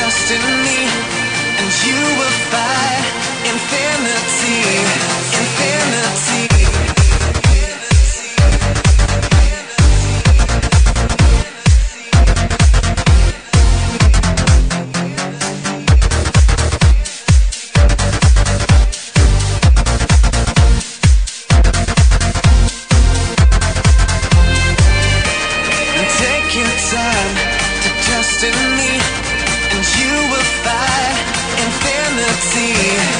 trust in me, and you will find infinity, infinity. Time to trust in me, you will find infinity.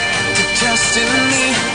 to